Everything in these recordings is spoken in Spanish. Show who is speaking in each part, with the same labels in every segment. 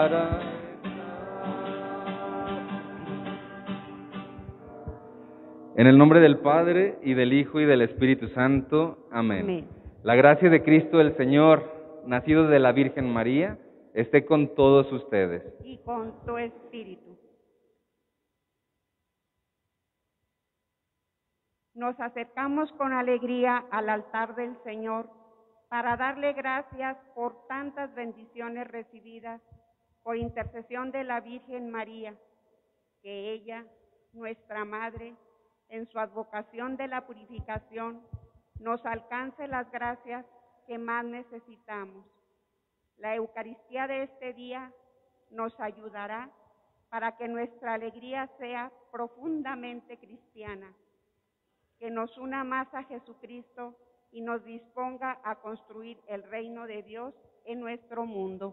Speaker 1: para En el nombre del Padre y del Hijo y del Espíritu Santo. Amén.
Speaker 2: Amén.
Speaker 1: La gracia de Cristo el Señor, nacido de la Virgen María, esté con todos ustedes.
Speaker 2: Y con tu espíritu. Nos acercamos con alegría al altar del Señor para darle gracias por tantas bendiciones recibidas por intercesión de la Virgen María, que ella, nuestra Madre, en su advocación de la purificación, nos alcance las gracias que más necesitamos. La Eucaristía de este día nos ayudará para que nuestra alegría sea profundamente cristiana, que nos una más a Jesucristo y nos disponga a construir el reino de Dios en nuestro mundo.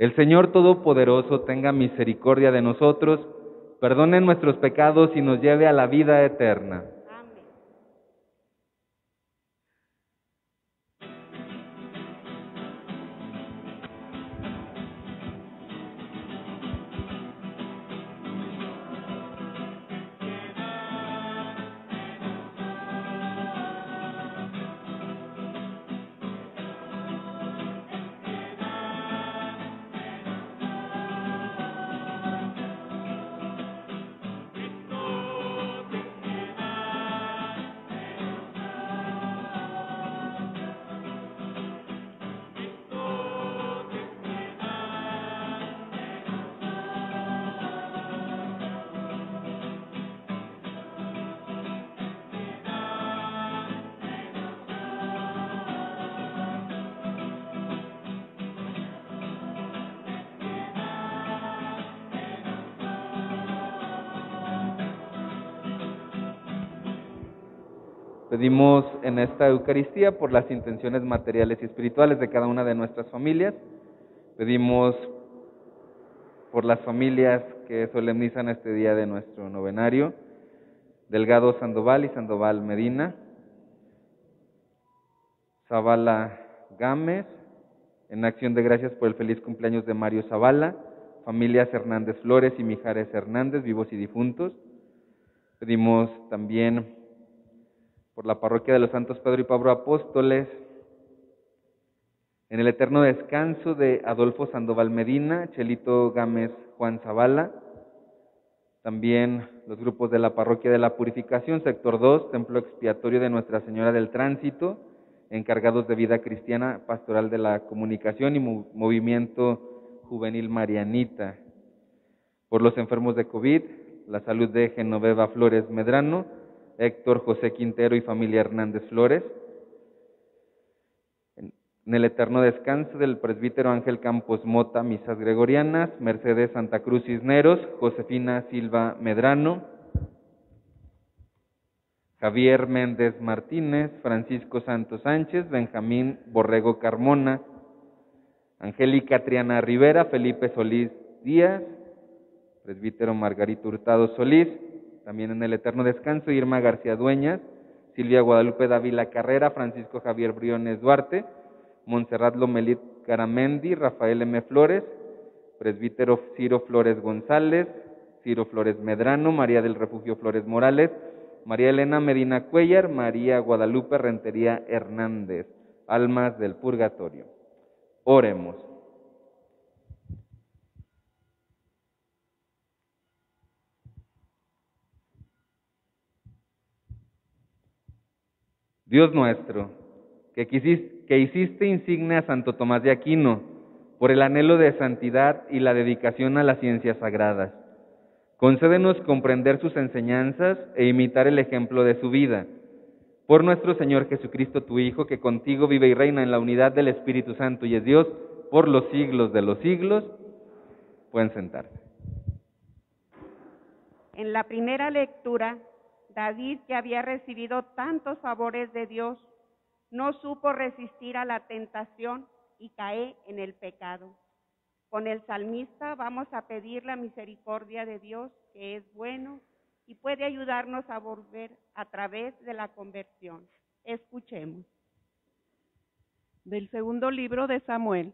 Speaker 1: El Señor Todopoderoso tenga misericordia de nosotros, perdone nuestros pecados y nos lleve a la vida eterna. Esta Eucaristía por las intenciones materiales y espirituales de cada una de nuestras familias. Pedimos por las familias que solemnizan este día de nuestro novenario. Delgado Sandoval y Sandoval Medina. Zavala Gámez. En acción de gracias por el feliz cumpleaños de Mario Zavala. Familias Hernández Flores y Mijares Hernández, vivos y difuntos. Pedimos también por la parroquia de los Santos Pedro y Pablo Apóstoles, en el eterno descanso de Adolfo Sandoval Medina, Chelito Gámez Juan Zavala, también los grupos de la parroquia de la Purificación, sector 2, templo expiatorio de Nuestra Señora del Tránsito, encargados de vida cristiana, pastoral de la comunicación y mo- movimiento juvenil marianita, por los enfermos de COVID, la salud de Genoveva Flores Medrano, Héctor José Quintero y familia Hernández Flores. En el eterno descanso del presbítero Ángel Campos Mota, misas gregorianas, Mercedes Santa Cruz Cisneros, Josefina Silva Medrano, Javier Méndez Martínez, Francisco Santos Sánchez, Benjamín Borrego Carmona, Angélica Triana Rivera, Felipe Solís Díaz, presbítero Margarito Hurtado Solís, también en el eterno descanso Irma García Dueñas, Silvia Guadalupe Dávila Carrera, Francisco Javier Briones Duarte, Montserrat Lomelit Caramendi, Rafael M. Flores, presbítero Ciro Flores González, Ciro Flores Medrano, María del Refugio Flores Morales, María Elena Medina Cuellar, María Guadalupe Rentería Hernández, almas del purgatorio. Oremos. Dios nuestro, que, quisis- que hiciste insigne a Santo Tomás de Aquino por el anhelo de santidad y la dedicación a las ciencias sagradas. Concédenos comprender sus enseñanzas e imitar el ejemplo de su vida. Por nuestro Señor Jesucristo, tu Hijo, que contigo vive y reina en la unidad del Espíritu Santo y es Dios por los siglos de los siglos. Pueden sentarse.
Speaker 2: En la primera lectura, David, que había recibido tantos favores de Dios, no supo resistir a la tentación y cae en el pecado. Con el salmista vamos a pedir la misericordia de Dios, que es bueno y puede ayudarnos a volver a través de la conversión. Escuchemos.
Speaker 3: Del segundo libro de Samuel.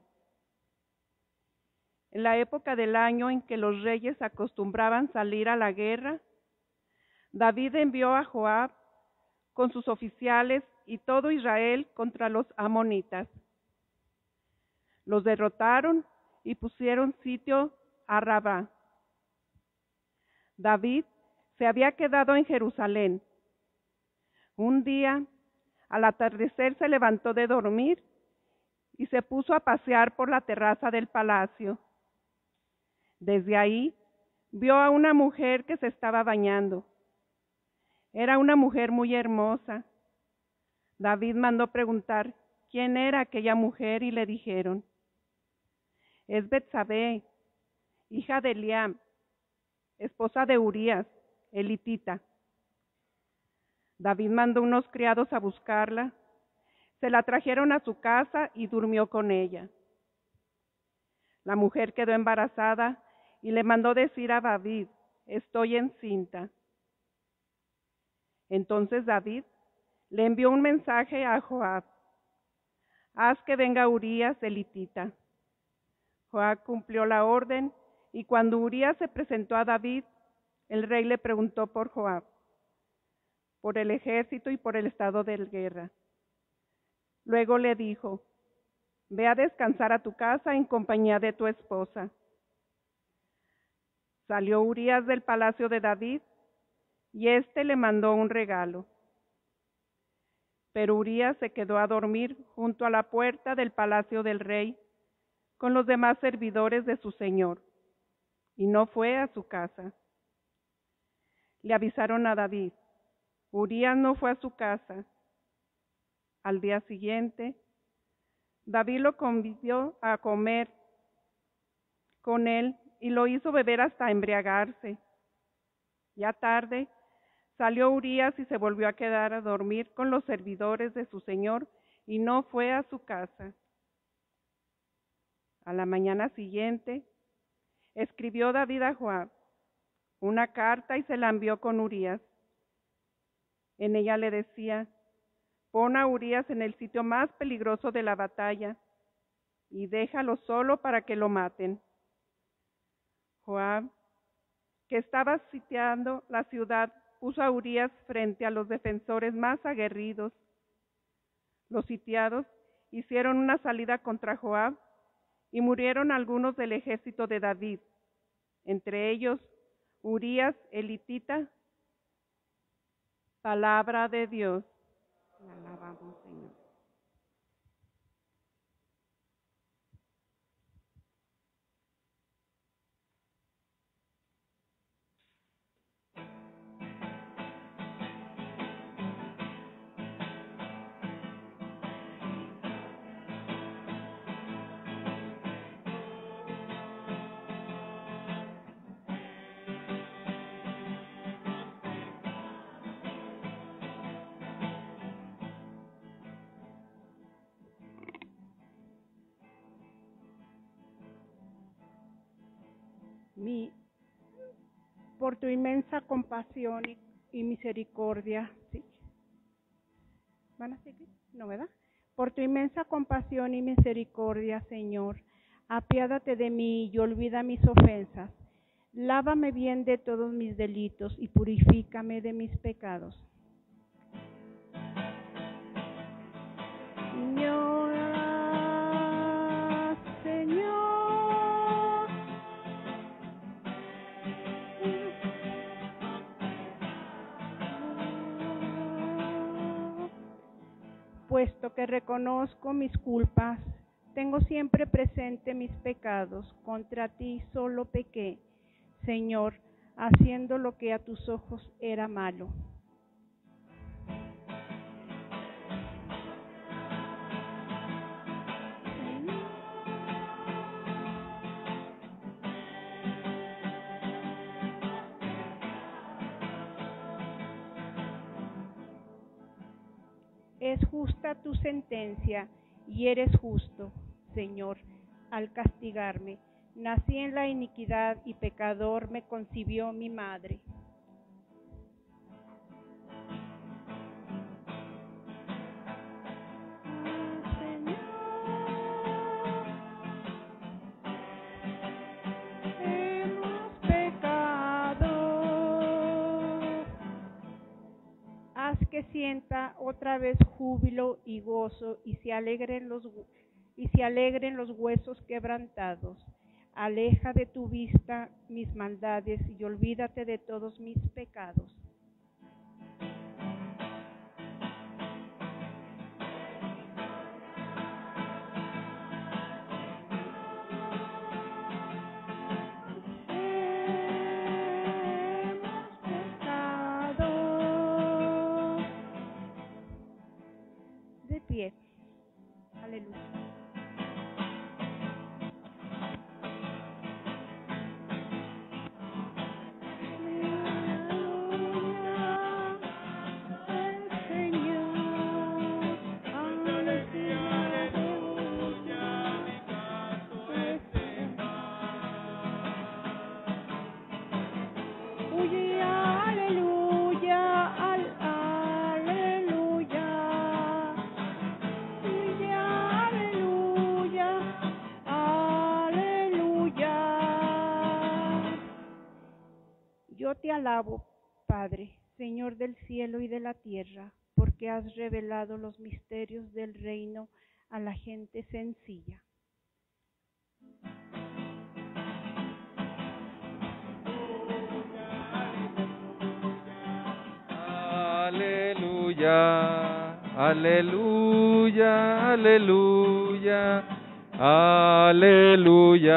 Speaker 3: En la época del año en que los reyes acostumbraban salir a la guerra, David envió a Joab con sus oficiales y todo Israel contra los amonitas. Los derrotaron y pusieron sitio a Rabá. David se había quedado en Jerusalén. Un día, al atardecer, se levantó de dormir y se puso a pasear por la terraza del palacio. Desde ahí vio a una mujer que se estaba bañando. Era una mujer muy hermosa. David mandó preguntar quién era aquella mujer y le dijeron, es Betsabé, hija de Eliam, esposa de Urías, elitita. David mandó unos criados a buscarla, se la trajeron a su casa y durmió con ella. La mujer quedó embarazada y le mandó decir a David, estoy encinta. Entonces David le envió un mensaje a Joab, haz que venga Urías elitita. Joab cumplió la orden y cuando Urías se presentó a David, el rey le preguntó por Joab, por el ejército y por el estado de guerra. Luego le dijo, ve a descansar a tu casa en compañía de tu esposa. Salió Urias del palacio de David y éste le mandó un regalo. Pero Urias se quedó a dormir junto a la puerta del palacio del rey con los demás servidores de su señor y no fue a su casa. Le avisaron a David. Urias no fue a su casa. Al día siguiente, David lo convidió a comer con él y lo hizo beber hasta embriagarse. Ya tarde salió Urias y se volvió a quedar a dormir con los servidores de su señor y no fue a su casa. A la mañana siguiente escribió David a Joab una carta y se la envió con Urias. En ella le decía, pon a Urias en el sitio más peligroso de la batalla y déjalo solo para que lo maten. Joab, que estaba sitiando la ciudad, puso a Urias frente a los defensores más aguerridos. Los sitiados hicieron una salida contra Joab y murieron algunos del ejército de David, entre ellos Urias elitita. Palabra de Dios.
Speaker 2: Alabamos, Señor.
Speaker 4: Mi, por tu inmensa compasión y, misericordia, ¿sí? ¿Van a seguir? Por tu inmensa compasión y misericordia, Señor, apiádate de mí y olvida mis ofensas. Lávame bien de todos mis delitos y purifícame de mis pecados. Señor, Puesto que reconozco mis culpas, tengo siempre presente mis pecados, contra ti solo pequé, Señor, haciendo lo que a tus ojos era malo. Justa tu sentencia y eres justo, Señor, al castigarme. Nací en la iniquidad y pecador me concibió mi madre. Sienta otra vez júbilo y gozo y se alegren los y se alegren los huesos quebrantados. Aleja de tu vista mis maldades y olvídate de todos mis pecados. Alabo, Padre, Señor del cielo y de la tierra, porque has revelado los misterios del reino a la gente sencilla.
Speaker 1: Aleluya, aleluya, aleluya, aleluya.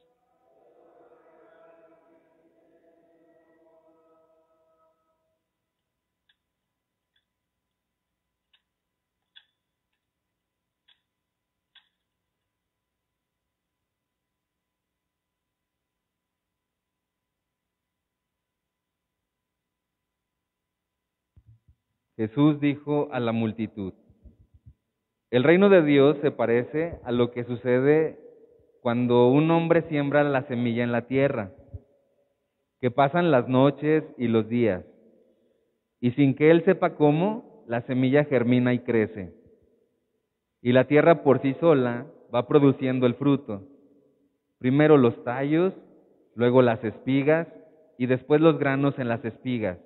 Speaker 1: Jesús dijo a la multitud, el reino de Dios se parece a lo que sucede cuando un hombre siembra la semilla en la tierra, que pasan las noches y los días, y sin que él sepa cómo, la semilla germina y crece, y la tierra por sí sola va produciendo el fruto, primero los tallos, luego las espigas, y después los granos en las espigas.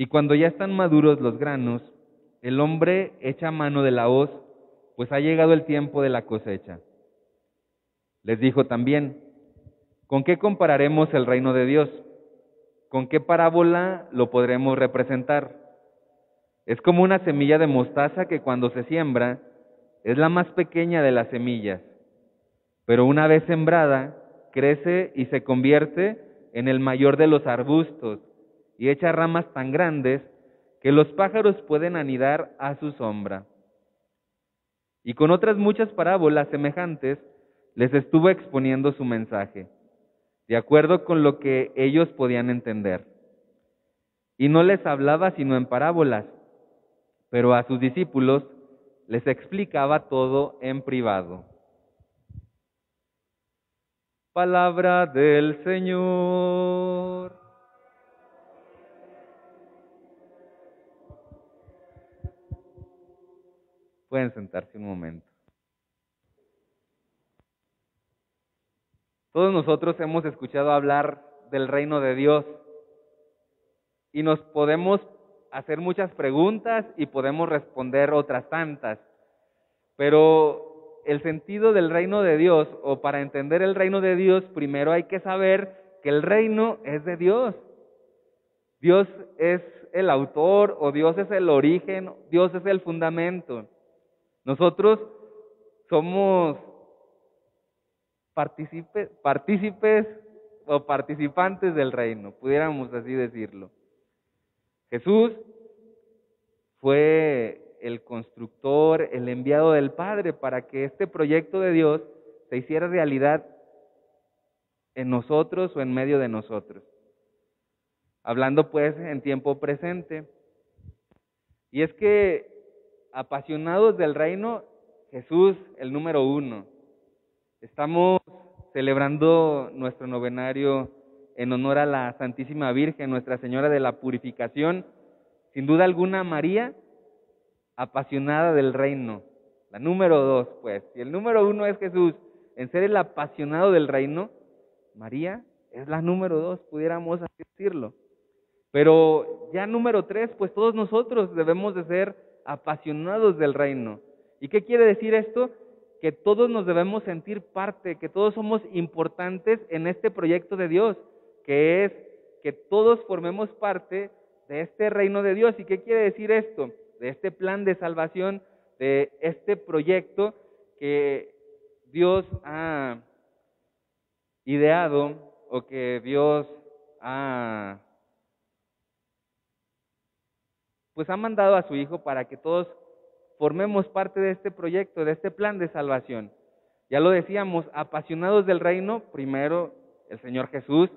Speaker 1: Y cuando ya están maduros los granos, el hombre echa mano de la hoz, pues ha llegado el tiempo de la cosecha. Les dijo también, ¿con qué compararemos el reino de Dios? ¿Con qué parábola lo podremos representar? Es como una semilla de mostaza que cuando se siembra es la más pequeña de las semillas, pero una vez sembrada crece y se convierte en el mayor de los arbustos y echa ramas tan grandes que los pájaros pueden anidar a su sombra. Y con otras muchas parábolas semejantes les estuvo exponiendo su mensaje, de acuerdo con lo que ellos podían entender. Y no les hablaba sino en parábolas, pero a sus discípulos les explicaba todo en privado. Palabra del Señor. Pueden sentarse un momento. Todos nosotros hemos escuchado hablar del reino de Dios y nos podemos hacer muchas preguntas y podemos responder otras tantas. Pero el sentido del reino de Dios, o para entender el reino de Dios, primero hay que saber que el reino es de Dios. Dios es el autor o Dios es el origen, Dios es el fundamento. Nosotros somos partícipe- partícipes o participantes del reino, pudiéramos así decirlo. Jesús fue el constructor, el enviado del Padre para que este proyecto de Dios se hiciera realidad en nosotros o en medio de nosotros. Hablando pues en tiempo presente. Y es que apasionados del reino, Jesús el número uno. Estamos celebrando nuestro novenario en honor a la Santísima Virgen, Nuestra Señora de la Purificación. Sin duda alguna, María, apasionada del reino. La número dos, pues. Y el número uno es Jesús, en ser el apasionado del reino, María es la número dos, pudiéramos decirlo. Pero ya número tres, pues todos nosotros debemos de ser apasionados del reino. ¿Y qué quiere decir esto? Que todos nos debemos sentir parte, que todos somos importantes en este proyecto de Dios, que es que todos formemos parte de este reino de Dios. ¿Y qué quiere decir esto? De este plan de salvación, de este proyecto que Dios ha ideado o que Dios ha pues ha mandado a su hijo para que todos formemos parte de este proyecto, de este plan de salvación. Ya lo decíamos, apasionados del reino, primero el Señor Jesús,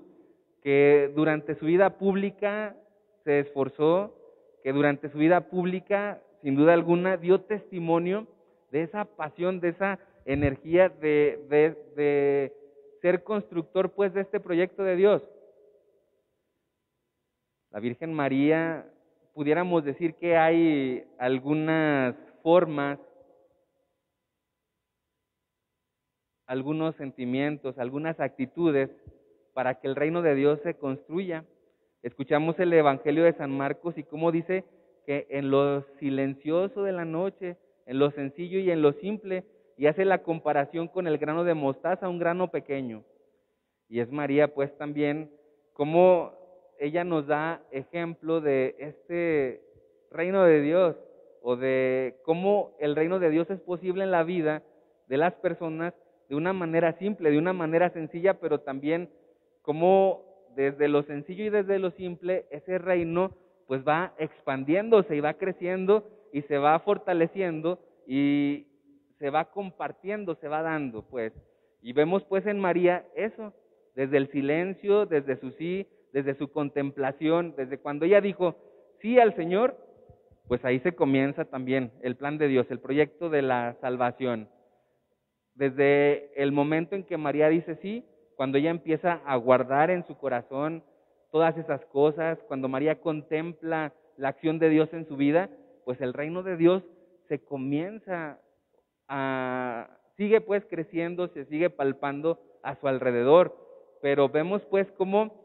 Speaker 1: que durante su vida pública se esforzó, que durante su vida pública, sin duda alguna, dio testimonio de esa pasión, de esa energía de, de, de ser constructor pues de este proyecto de Dios. La Virgen María, pudiéramos decir que hay algunas formas, algunos sentimientos, algunas actitudes para que el reino de Dios se construya. Escuchamos el Evangelio de San Marcos y cómo dice que en lo silencioso de la noche, en lo sencillo y en lo simple, y hace la comparación con el grano de mostaza, un grano pequeño. Y es María, pues también, como ella nos da ejemplo de este reino de Dios o de cómo el reino de Dios es posible en la vida de las personas de una manera simple, de una manera sencilla, pero también cómo desde lo sencillo y desde lo simple ese reino pues va expandiéndose y va creciendo y se va fortaleciendo y se va compartiendo, se va dando, pues. Y vemos pues en María eso, desde el silencio, desde su sí, desde su contemplación, desde cuando ella dijo sí al Señor, pues ahí se comienza también el plan de Dios, el proyecto de la salvación. Desde el momento en que María dice sí, cuando ella empieza a guardar en su corazón todas esas cosas, cuando María contempla la acción de Dios en su vida, pues el reino de Dios se comienza sigue pues creciendo, se sigue palpando a su alrededor, pero vemos pues cómo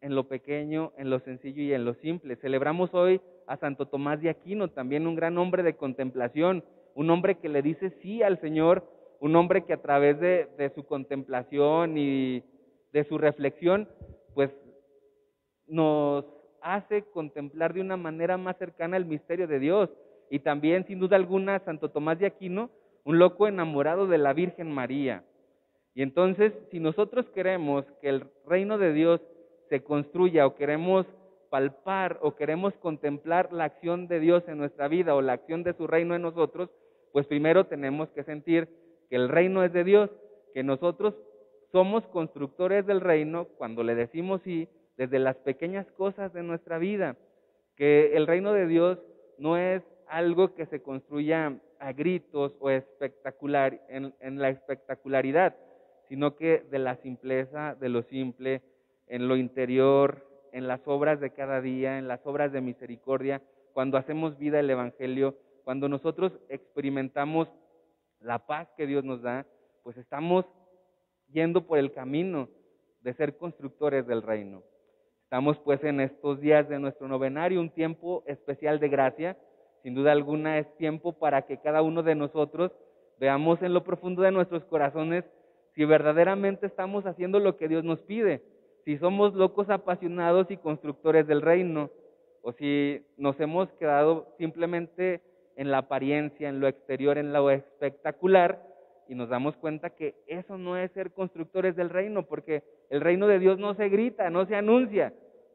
Speaker 1: en lo pequeño, en lo sencillo y en lo simple. Celebramos hoy a Santo Tomás de Aquino, también un gran hombre de contemplación, un hombre que le dice sí al Señor, un hombre que a través de, su contemplación y de su reflexión, pues nos hace contemplar de una manera más cercana el misterio de Dios. Y también, sin duda alguna, Santo Tomás de Aquino un loco enamorado de la Virgen María. Y entonces, si nosotros queremos que el reino de Dios se construya o queremos palpar o queremos contemplar la acción de Dios en nuestra vida o la acción de su reino en nosotros, pues primero tenemos que sentir que el reino es de Dios, que nosotros somos constructores del reino cuando le decimos sí desde las pequeñas cosas de nuestra vida, que el reino de Dios no es algo que se construya a gritos o espectacular, en, en la espectacularidad, sino que de la simpleza, de lo simple, en lo interior, en las obras de cada día, en las obras de misericordia, cuando hacemos vida el Evangelio, cuando nosotros experimentamos la paz que Dios nos da, pues estamos yendo por el camino de ser constructores del reino. Estamos pues en estos días de nuestro novenario, un tiempo especial de gracia, sin duda alguna es tiempo para que cada uno de nosotros veamos en lo profundo de nuestros corazones si verdaderamente estamos haciendo lo que Dios nos pide, si somos locos apasionados y constructores del reino, o si nos hemos quedado simplemente en la apariencia, en lo exterior, en lo espectacular, y nos damos cuenta que eso no es ser constructores del reino, porque el reino de Dios no se grita, no se anuncia,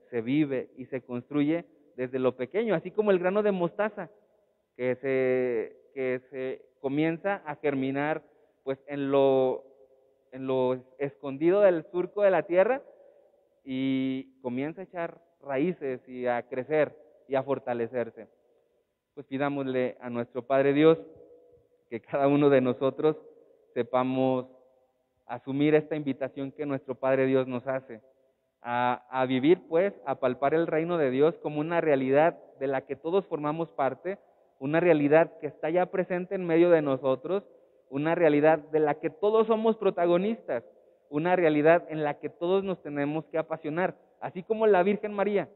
Speaker 1: se vive y se construye desde lo pequeño, así como el grano de mostaza que se, que se comienza a germinar pues en lo, en lo escondido del surco de la tierra y comienza a echar raíces y a crecer y a fortalecerse. Pues pidámosle a nuestro Padre Dios que cada uno de nosotros sepamos asumir esta invitación que nuestro Padre Dios nos hace, a, vivir pues, a palpar el reino de Dios como una realidad de la que todos formamos parte, una realidad que está ya presente en medio de nosotros, una realidad de la que todos somos protagonistas, una realidad en la que todos nos tenemos que apasionar, así como la Virgen María,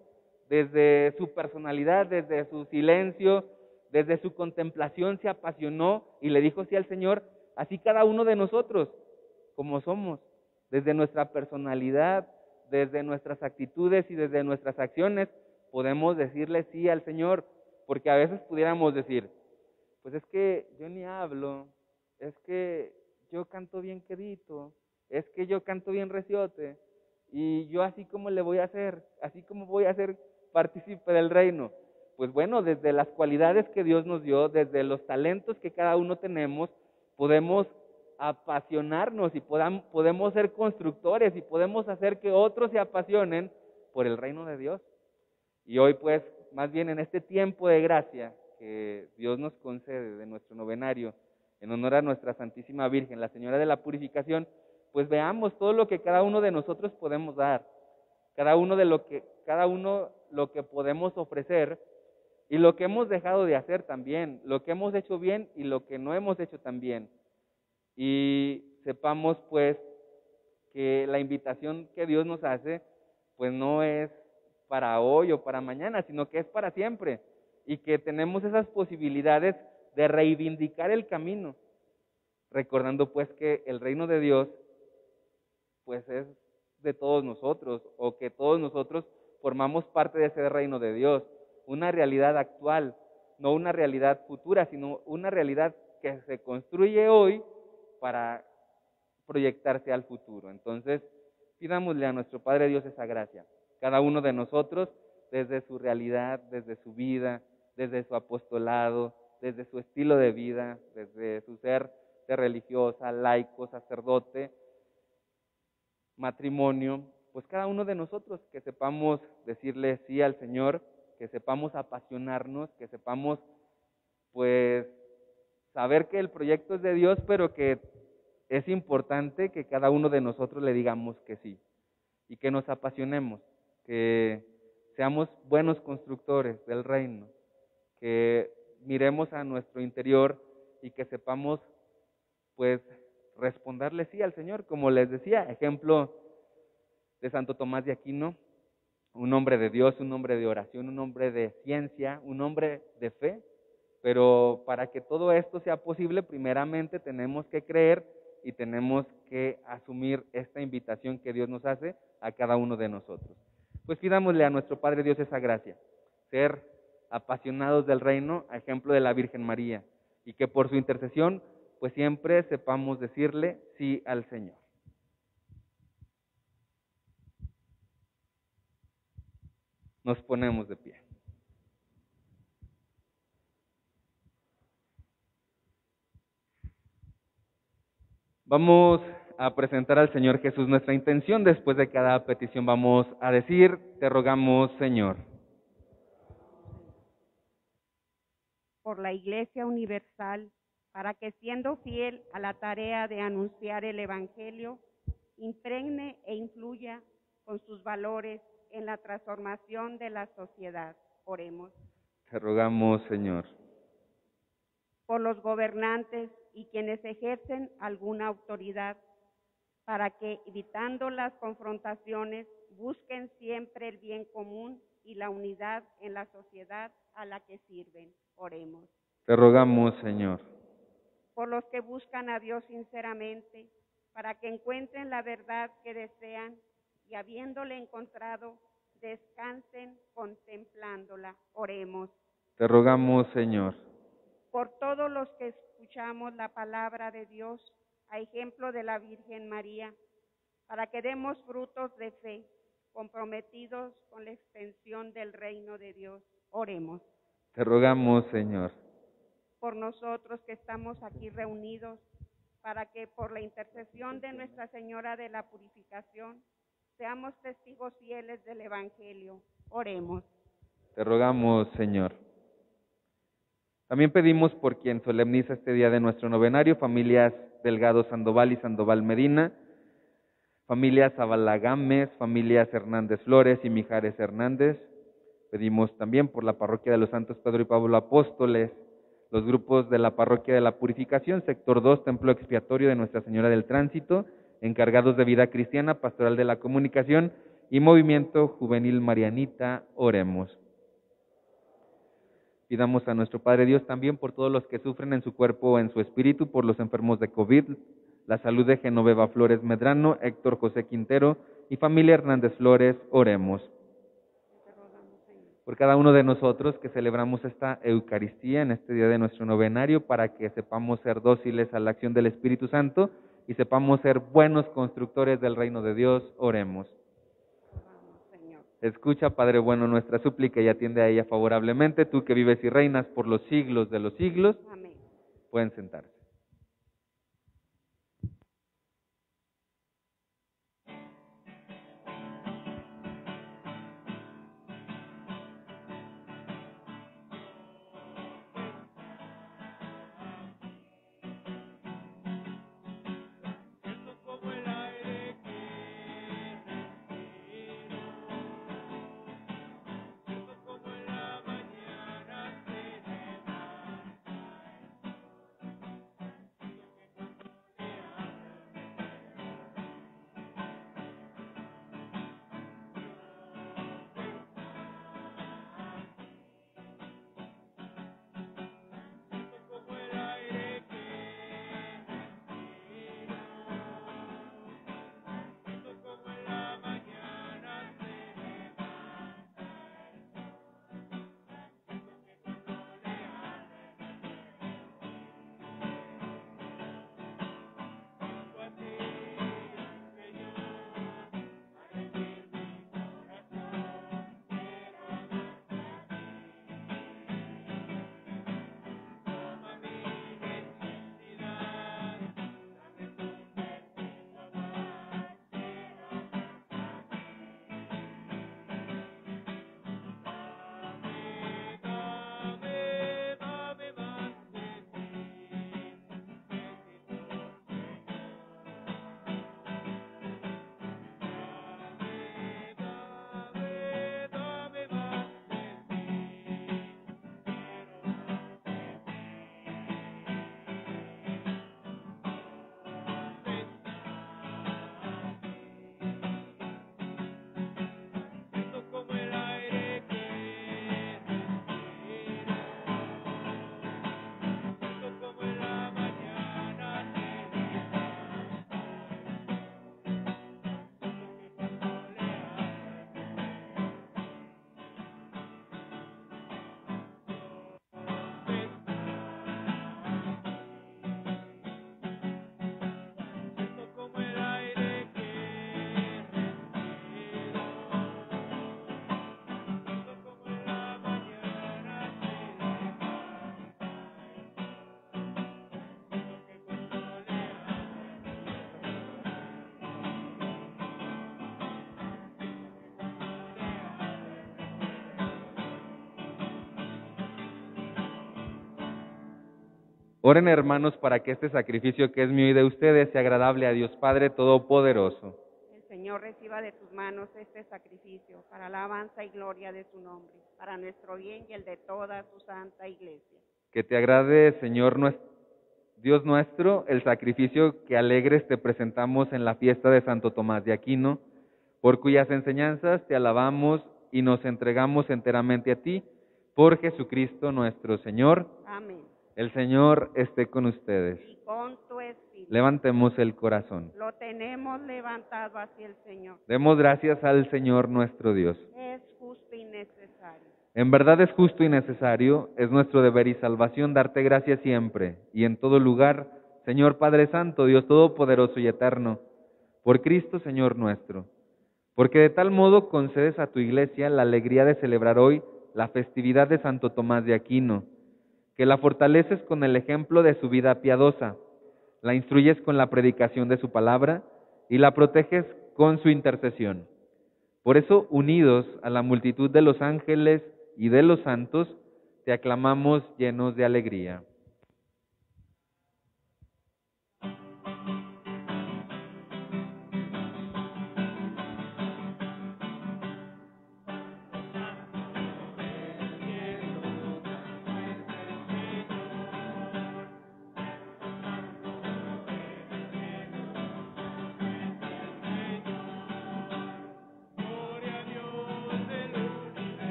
Speaker 1: desde su personalidad, desde su silencio, desde su contemplación se apasionó y le dijo sí al Señor, así cada uno de nosotros, como somos, desde nuestra personalidad, desde nuestras actitudes y desde nuestras acciones, podemos decirle sí al Señor, porque a veces pudiéramos decir, pues es que yo ni hablo, es que yo canto bien quedito, es que yo canto bien reciote, y yo así como le voy a hacer, así como voy a ser partícipe del reino. Pues bueno, desde las cualidades que Dios nos dio, desde los talentos que cada uno tenemos, podemos apasionarnos y podamos, podemos ser constructores y podemos hacer que otros se apasionen por el reino de Dios. Y hoy pues, más bien en este tiempo de gracia que Dios nos concede de nuestro novenario, en honor a nuestra Santísima Virgen, la Señora de la Purificación, pues veamos todo lo que cada uno de nosotros podemos dar, cada uno de lo que, cada uno lo que podemos ofrecer y lo que hemos dejado de hacer también, lo que hemos hecho bien y lo que no hemos hecho tan bien. Y sepamos pues que la invitación que Dios nos hace pues no es para hoy o para mañana, sino que es para siempre y que tenemos esas posibilidades de reivindicar el camino, recordando pues que el reino de Dios pues es de todos nosotros o que todos nosotros formamos parte de ese reino de Dios, una realidad actual, no una realidad futura, sino una realidad que se construye hoy para proyectarse al futuro. Entonces, pidámosle a nuestro Padre Dios esa gracia. Cada uno de nosotros, desde su realidad, desde su vida, desde su apostolado, desde su estilo de vida, desde su ser de religiosa, laico, sacerdote, matrimonio, pues cada uno de nosotros que sepamos decirle sí al Señor, que sepamos apasionarnos, que sepamos pues saber que el proyecto es de Dios, pero que es importante que cada uno de nosotros le digamos que sí y que nos apasionemos, que seamos buenos constructores del reino, que miremos a nuestro interior y que sepamos pues responderle sí al Señor, como les decía, ejemplo de Santo Tomás de Aquino, un hombre de Dios, un hombre de oración, un hombre de ciencia, un hombre de fe, pero para que todo esto sea posible, primeramente tenemos que creer y tenemos que asumir esta invitación que Dios nos hace a cada uno de nosotros. Pues pidámosle a nuestro Padre Dios esa gracia, ser apasionados del reino, a ejemplo de la Virgen María, y que por su intercesión pues siempre sepamos decirle sí al Señor. Nos ponemos de pie. Vamos a presentar al Señor Jesús nuestra intención. Después de cada petición vamos a decir, te rogamos Señor.
Speaker 2: Por la Iglesia Universal para que siendo fiel a la tarea de anunciar el Evangelio, impregne e influya con sus valores en la transformación de la sociedad. Oremos.
Speaker 1: Te rogamos, Señor.
Speaker 2: Por los gobernantes y quienes ejercen alguna autoridad, para que, evitando las confrontaciones, busquen siempre el bien común y la unidad en la sociedad a la que sirven. Oremos.
Speaker 1: Te rogamos, Señor
Speaker 2: por los que buscan a Dios sinceramente, para que encuentren la verdad que desean y habiéndole encontrado, descansen contemplándola. Oremos.
Speaker 1: Te rogamos, Señor.
Speaker 2: Por todos los que escuchamos la palabra de Dios, a ejemplo de la Virgen María, para que demos frutos de fe, comprometidos con la extensión del reino de Dios. Oremos.
Speaker 1: Te rogamos, Señor.
Speaker 2: Por nosotros que estamos aquí reunidos, para que por la intercesión de Nuestra Señora de la Purificación seamos testigos fieles del Evangelio. Oremos.
Speaker 1: Te rogamos, Señor. También pedimos por quien solemniza este día de nuestro novenario, familias Delgado Sandoval y Sandoval Medina, familias Zabalagames, familias Hernández Flores y Mijares Hernández. Pedimos también por la parroquia de los Santos Pedro y Pablo Apóstoles, los grupos de la parroquia de la Purificación, sector 2, Templo Expiatorio de Nuestra Señora del Tránsito, encargados de vida cristiana, pastoral de la comunicación y movimiento juvenil marianita. Oremos. Pidamos a nuestro Padre Dios también por todos los que sufren en su cuerpo o en su espíritu, por los enfermos de COVID, la salud de Genoveva Flores Medrano, Héctor José Quintero y familia Hernández Flores. Oremos. Por cada uno de nosotros que celebramos esta Eucaristía en este día de nuestro novenario, para que sepamos ser dóciles a la acción del Espíritu Santo y sepamos ser buenos constructores del reino de Dios. Oremos. Escucha, Padre bueno, nuestra súplica y atiende a ella favorablemente, tú que vives y reinas por los siglos de los siglos.
Speaker 2: Amén.
Speaker 1: Pueden sentarse. Oren hermanos para que este sacrificio que es mío y de ustedes sea agradable a Dios Padre Todopoderoso.
Speaker 2: El Señor reciba de tus manos este sacrificio para alabanza y gloria de su nombre, para nuestro bien y el de toda su santa iglesia.
Speaker 1: Que te agrade, Señor Dios nuestro, el sacrificio que alegres te presentamos en la fiesta de Santo Tomás de Aquino, por cuyas enseñanzas te alabamos y nos entregamos enteramente a ti, por Jesucristo nuestro Señor.
Speaker 2: Amén.
Speaker 1: El Señor esté con ustedes.
Speaker 2: Y con tu espíritu.
Speaker 1: Levantemos el corazón.
Speaker 2: Lo tenemos levantado hacia el Señor.
Speaker 1: Demos gracias al Señor nuestro Dios.
Speaker 2: Es justo y necesario.
Speaker 1: En verdad es justo y necesario, es nuestro deber y salvación darte gracias siempre y en todo lugar, Señor Padre Santo, Dios Todopoderoso y Eterno, por Cristo Señor nuestro, porque de tal modo concedes a tu iglesia la alegría de celebrar hoy la festividad de Santo Tomás de Aquino, que la fortaleces con el ejemplo de su vida piadosa, la instruyes con la predicación de su palabra y la proteges con su intercesión. Por eso, unidos a la multitud de los ángeles y de los santos, te aclamamos llenos de alegría.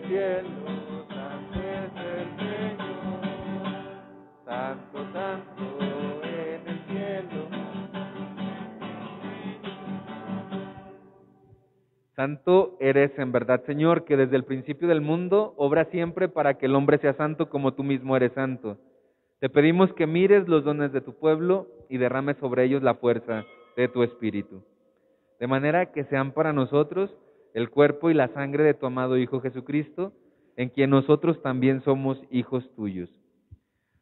Speaker 1: Cielo, santo el. Santo, santo. Santo eres en verdad, Señor, que desde el principio del mundo obra siempre para que el hombre sea santo como tú mismo eres santo. Te pedimos que mires los dones de tu pueblo y derrames sobre ellos la fuerza de tu espíritu, de manera que sean para nosotros el cuerpo y la sangre de tu amado Hijo Jesucristo, en quien nosotros también somos hijos tuyos.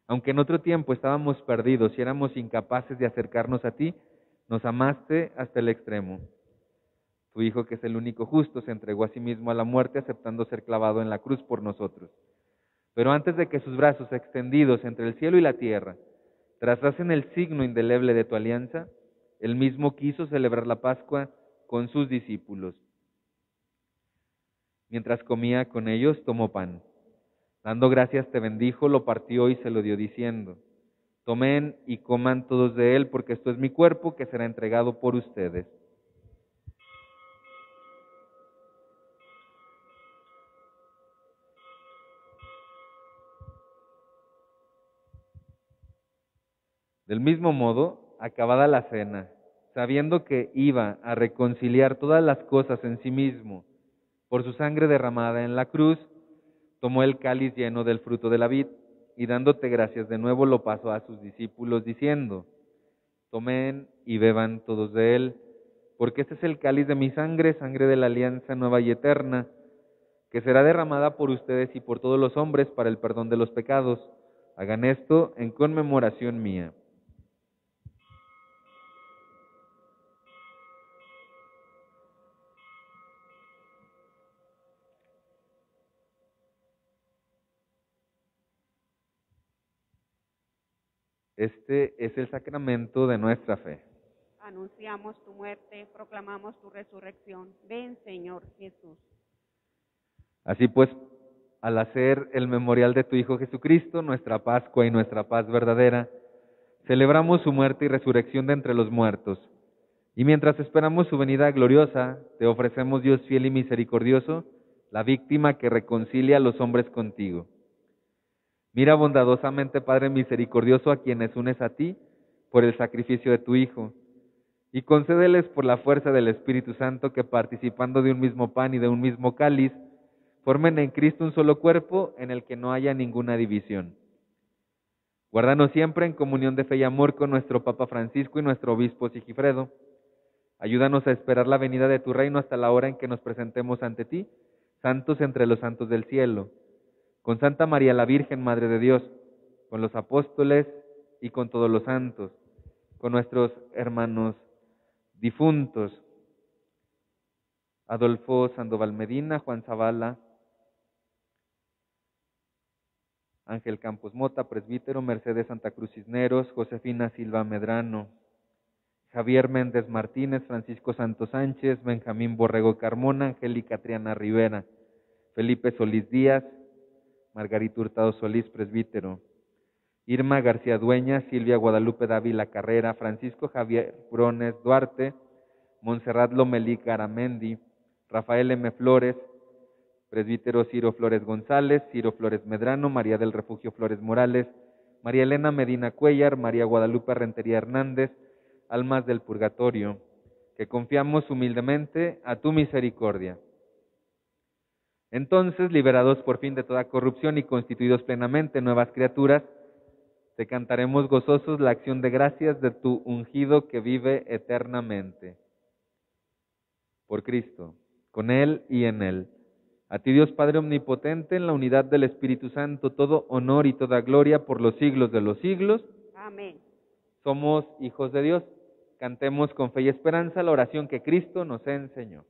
Speaker 1: Aunque en otro tiempo estábamos perdidos y éramos incapaces de acercarnos a ti, nos amaste hasta el extremo. Tu Hijo, que es el único justo, se entregó a sí mismo a la muerte, aceptando ser clavado en la cruz por nosotros. Pero antes de que sus brazos extendidos entre el cielo y la tierra trazasen el signo indeleble de tu alianza, él mismo quiso celebrar la Pascua con sus discípulos. Mientras comía con ellos, tomó pan. Dando gracias te bendijo, lo partió y se lo dio diciendo, tomen y coman todos de él, porque esto es mi cuerpo que será entregado por ustedes. Del mismo modo, acabada la cena, sabiendo que iba a reconciliar todas las cosas en sí mismo por su sangre derramada en la cruz, tomó el cáliz lleno del fruto de la vid y dándote gracias de nuevo lo pasó a sus discípulos diciendo, tomen y beban todos de él, porque este es el cáliz de mi sangre, sangre de la alianza nueva y eterna, que será derramada por ustedes y por todos los hombres para el perdón de los pecados. Hagan esto en conmemoración mía. Este es el sacramento de nuestra fe.
Speaker 2: Anunciamos tu muerte, proclamamos tu resurrección. Ven, Señor Jesús.
Speaker 1: Así pues, al hacer el memorial de tu Hijo Jesucristo, nuestra Pascua y nuestra paz verdadera, celebramos su muerte y resurrección de entre los muertos. Y mientras esperamos su venida gloriosa, te ofrecemos, Dios fiel y misericordioso, la víctima que reconcilia a los hombres contigo. Mira bondadosamente, Padre misericordioso, a quienes unes a ti por el sacrificio de tu Hijo, y concédeles por la fuerza del Espíritu Santo que participando de un mismo pan y de un mismo cáliz, formen en Cristo un solo cuerpo en el que no haya ninguna división. Guárdanos siempre en comunión de fe y amor con nuestro Papa Francisco y nuestro Obispo Sigifredo. Ayúdanos a esperar la venida de tu reino hasta la hora en que nos presentemos ante ti, santos entre los santos del cielo, con Santa María la Virgen, Madre de Dios, con los apóstoles y con todos los santos, con nuestros hermanos difuntos, Adolfo Sandoval Medina, Juan Zavala, Ángel Campos Mota, presbítero, Mercedes Santa Cruz Cisneros, Josefina Silva Medrano, Javier Méndez Martínez, Francisco Santos Sánchez, Benjamín Borrego Carmona, Angélica Triana Rivera, Felipe Solís Díaz, Margarita Hurtado Solís, presbítero, Irma García Dueña, Silvia Guadalupe Dávila Carrera, Francisco Javier Brones Duarte, Montserrat Lomelí Garamendi, Rafael M. Flores, presbítero Ciro Flores González, Ciro Flores Medrano, María del Refugio Flores Morales, María Elena Medina Cuellar, María Guadalupe Rentería Hernández, almas del purgatorio, que confiamos humildemente a tu misericordia. Entonces, liberados por fin de toda corrupción y constituidos plenamente nuevas criaturas, te cantaremos gozosos la acción de gracias de tu ungido que vive eternamente. Por Cristo, con Él y en Él. A ti Dios Padre Omnipotente, en la unidad del Espíritu Santo, todo honor y toda gloria por los siglos de los siglos.
Speaker 2: Amén.
Speaker 1: Somos hijos de Dios. Cantemos con fe y esperanza la oración que Cristo nos enseñó.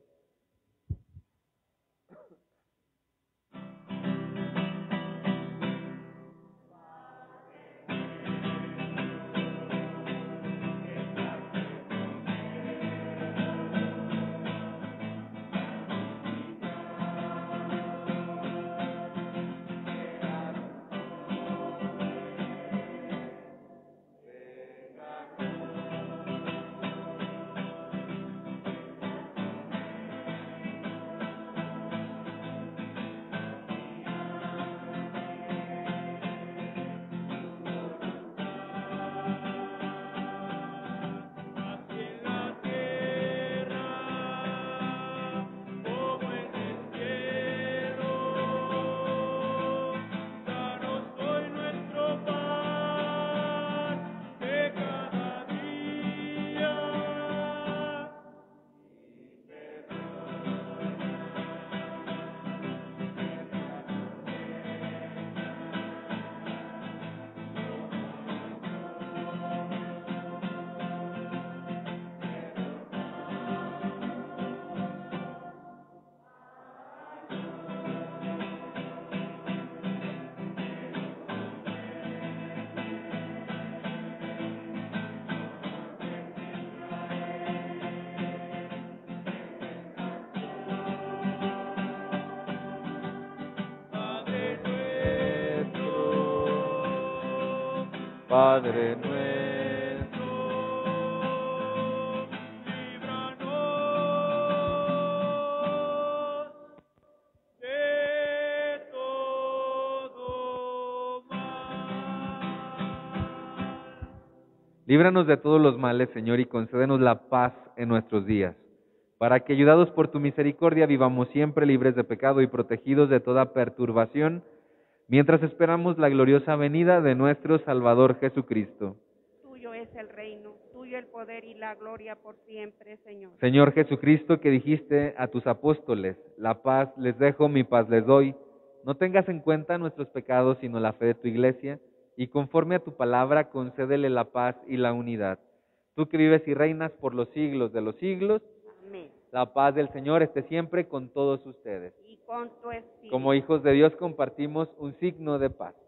Speaker 5: Padre nuestro, líbranos de todo mal.
Speaker 1: líbranos de todos los males, Señor, y concédenos la paz en nuestros días, para que, ayudados por tu misericordia, vivamos siempre libres de pecado y protegidos de toda perturbación, mientras esperamos la gloriosa venida de nuestro Salvador Jesucristo.
Speaker 2: Tuyo es el reino, tuyo el poder y la gloria por siempre, Señor.
Speaker 1: Señor Jesucristo, que dijiste a tus apóstoles, la paz les dejo, mi paz les doy, no tengas en cuenta nuestros pecados, sino la fe de tu iglesia, y conforme a tu palabra, concédele la paz y la unidad. Tú que vives y reinas por los siglos de los siglos,
Speaker 2: Amén.
Speaker 1: la paz del Señor esté siempre con todos ustedes. Como hijos de Dios compartimos un signo de paz.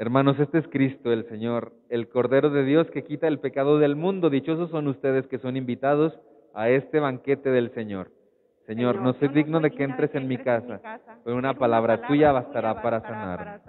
Speaker 1: Hermanos, este es Cristo el Señor, el Cordero de Dios que quita el pecado del mundo. Dichosos son ustedes que son invitados a este banquete del Señor. Señor, no soy digno de que entres en mi casa, pero una palabra tuya bastará para sanarme.
Speaker 2: para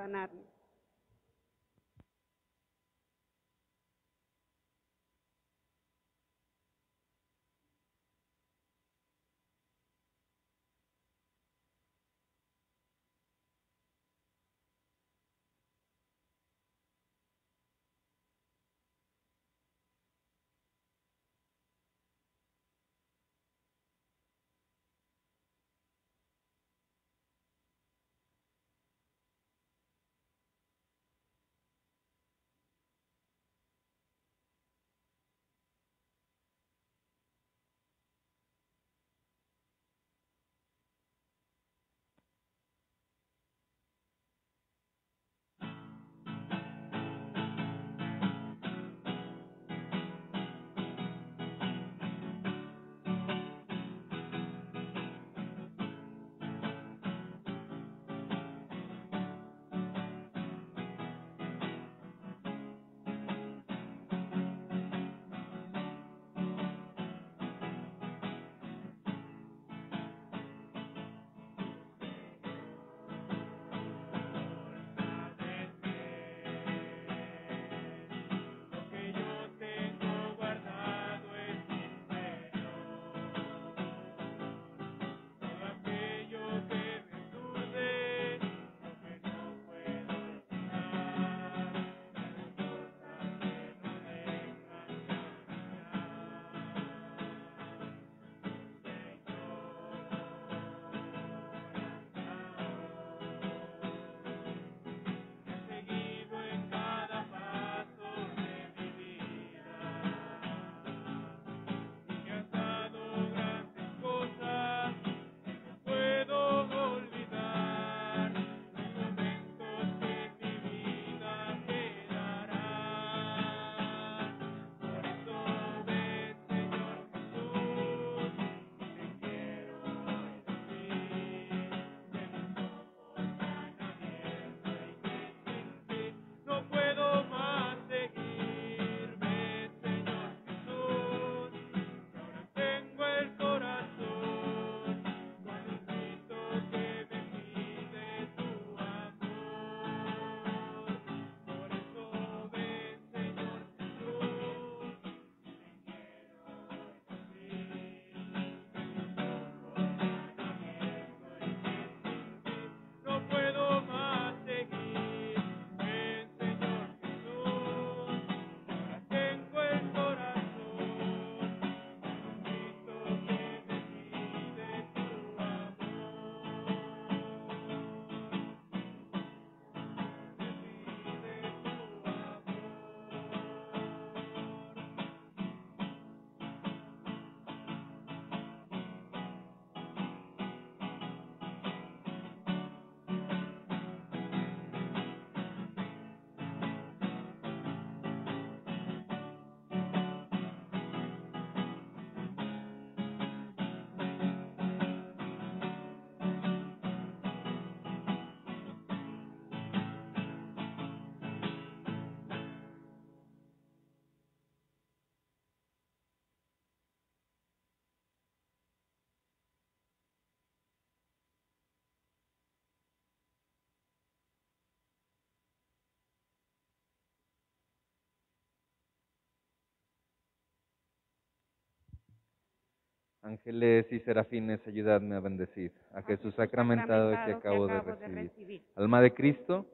Speaker 1: Ángeles y serafines, ayudadme a bendecir a Jesús sacramentado que acabo de recibir. Alma de Cristo,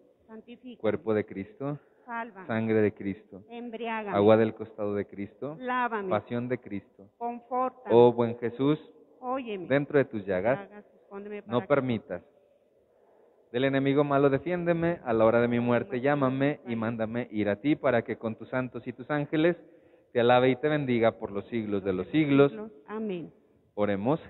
Speaker 1: cuerpo de Cristo,
Speaker 2: Salva.
Speaker 1: sangre de Cristo,
Speaker 2: Embriágame.
Speaker 1: agua del costado de Cristo,
Speaker 2: Lávame.
Speaker 1: pasión de Cristo. Oh buen Jesús,
Speaker 2: Óyeme.
Speaker 1: dentro de tus llagas, no permitas. Del enemigo malo defiéndeme, a la hora de mi muerte llámame y mándame ir a ti para que con tus santos y tus ángeles te alabe y te bendiga por los siglos de los siglos.
Speaker 2: Amén.
Speaker 1: Oremos.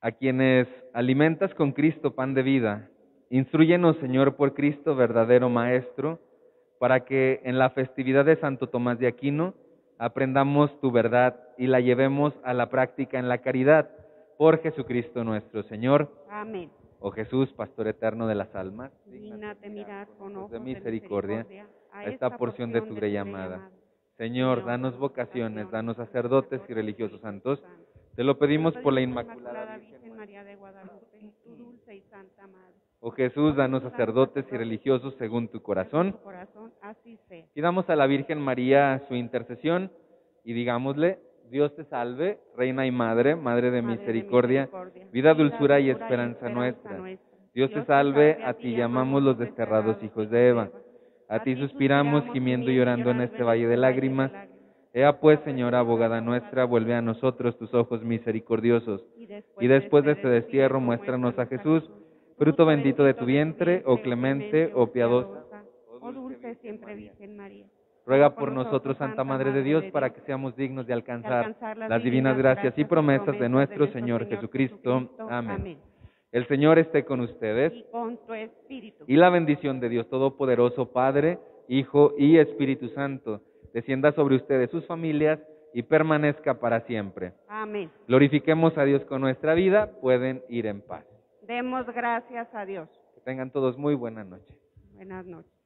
Speaker 1: A quienes alimentas con Cristo pan de vida, instruyenos, Señor, por Cristo, verdadero Maestro, para que en la festividad de Santo Tomás de Aquino aprendamos tu verdad y la llevemos a la práctica en la caridad. Por Jesucristo nuestro Señor.
Speaker 2: Amén.
Speaker 1: Oh Jesús, Pastor eterno de las almas,
Speaker 2: Dígnate mirar con ojos
Speaker 1: de misericordia a esta porción de tu grey amada. Señor, danos vocaciones, danos sacerdotes y religiosos santos. Te lo pedimos por la Inmaculada Virgen.
Speaker 2: María de Guadalupe, tu dulce y santa madre.
Speaker 1: Oh Jesús, danos sacerdotes y religiosos según tu corazón. Pidamos a la Virgen María su intercesión y digámosle, Dios te salve, Reina y Madre, Madre de misericordia, vida, dulzura y esperanza nuestra. Dios te salve, a ti llamamos los desterrados hijos de Eva. A ti suspiramos, gimiendo y llorando en este valle de lágrimas. Ea pues, Señora abogada nuestra, vuelve a nosotros tus ojos misericordiosos. Y después de este destierro, muéstranos a Jesús, fruto bendito de tu vientre, oh clemente, oh piadosa.
Speaker 2: Oh dulce siempre Virgen María.
Speaker 1: Ruega por nosotros, Santa Madre de Dios, para que seamos dignos de alcanzar las divinas gracias y promesas de nuestro Señor Jesucristo. Amén. El Señor esté con ustedes
Speaker 2: Y con tu espíritu.
Speaker 1: y la bendición de Dios Todopoderoso, Padre, Hijo y Espíritu Santo, descienda sobre ustedes, sus familias, y permanezca para siempre.
Speaker 2: Amén.
Speaker 1: Glorifiquemos a Dios con nuestra vida, pueden ir en paz.
Speaker 2: Demos gracias a Dios.
Speaker 1: Que tengan todos muy buena noche.
Speaker 2: Buenas noches.